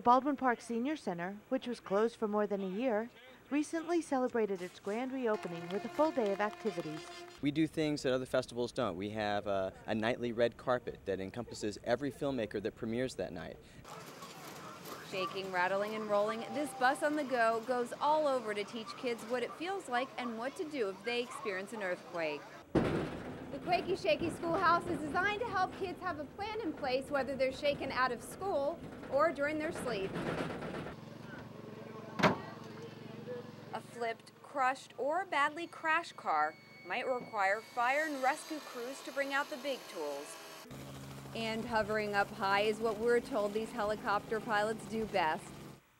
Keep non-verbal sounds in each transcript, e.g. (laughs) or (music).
Baldwin Park Senior Center, which was closed for more than a year, recently celebrated its grand reopening with a full day of activities. We do things that other festivals don't. We have a, a nightly red carpet that encompasses every filmmaker that premieres that night. Shaking, rattling, and rolling, this bus on the go goes all over to teach kids what it feels like and what to do if they experience an earthquake. Quakey Shaky Schoolhouse is designed to help kids have a plan in place whether they're shaken out of school or during their sleep. A flipped, crushed, or badly crashed car might require fire and rescue crews to bring out the big tools. And hovering up high is what we're told these helicopter pilots do best.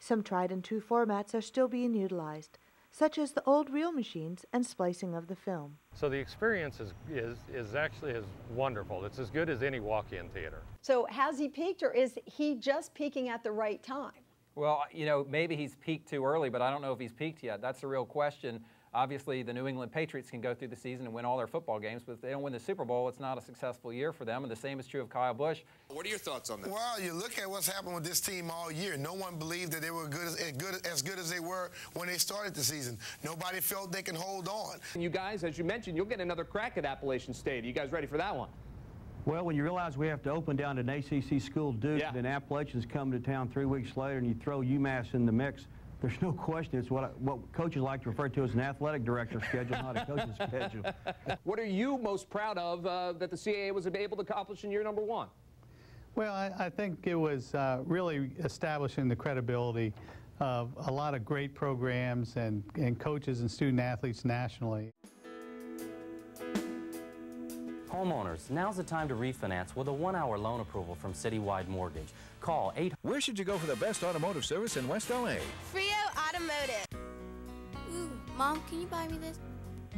Some tried and true formats are still being utilized, such as the old reel machines and splicing of the film. So the experience is, is, is actually is wonderful. It's as good as any walk-in theater. So has he peaked or is he just peaking at the right time? Well, you know, maybe he's peaked too early, but I don't know if he's peaked yet. That's the real question. Obviously, the New England Patriots can go through the season and win all their football games, but if they don't win the Super Bowl, it's not a successful year for them. And the same is true of Kyle Busch. What are your thoughts on that? Well, you look at what's happened with this team all year. No one believed that they were good as, as good as good as they were when they started the season. Nobody felt they can hold on. And You guys, as you mentioned, you'll get another crack at Appalachian State. Are you guys ready for that one? Well, when you realize we have to open down an ACC school, Duke, yeah. then Appalachians come to town three weeks later, and you throw UMass in the mix, there's no question it's what, what coaches like to refer to as an athletic director schedule, not a (laughs) coach's schedule. What are you most proud of uh, that the CAA was able to accomplish in year number one? Well, I, I think it was uh, really establishing the credibility of a lot of great programs and, and coaches and student athletes nationally. Homeowners, now's the time to refinance with a one-hour loan approval from Citywide Mortgage. Call 8... Where should you go for the best automotive service in West L.A.? Frio Automotive. Ooh, Mom, can you buy me this?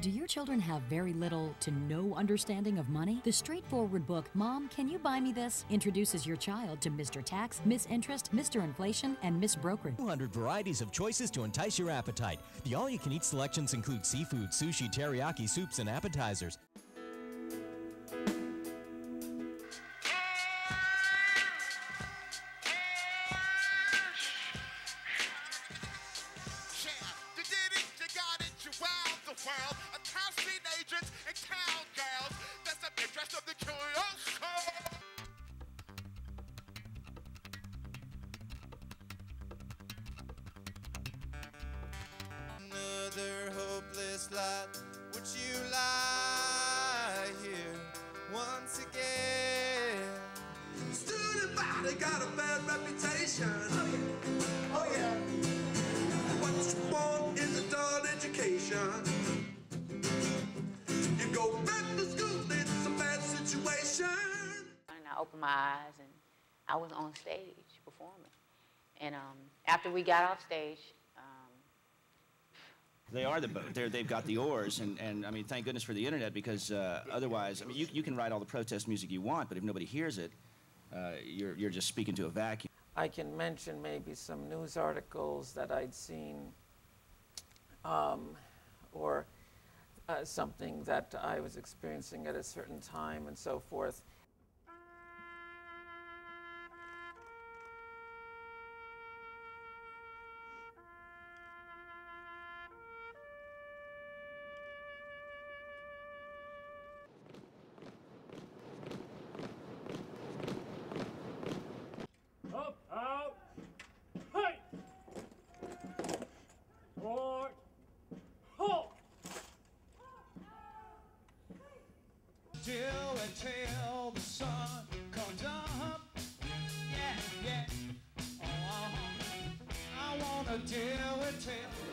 Do your children have very little to no understanding of money? The straightforward book, Mom, Can You Buy Me This? introduces your child to Mr. Tax, Miss Interest, Mr. Inflation, and Miss Broker. 200 varieties of choices to entice your appetite. The all you can eat selections include seafood, sushi, teriyaki soups, and appetizers. Another hopeless lot. Would you lie here once again? Student body got a bad reputation. Opened my eyes and I was on stage performing. And um, after we got off stage, they are the boat. They're, they've got the oars, and, and I mean, thank goodness for the internet because uh, otherwise, I mean, you, you can write all the protest music you want, but if nobody hears it, uh, you're, you're just speaking to a vacuum. I can mention maybe some news articles that I'd seen um, or uh, something that I was experiencing at a certain time and so forth. Yeah, yeah. Oh,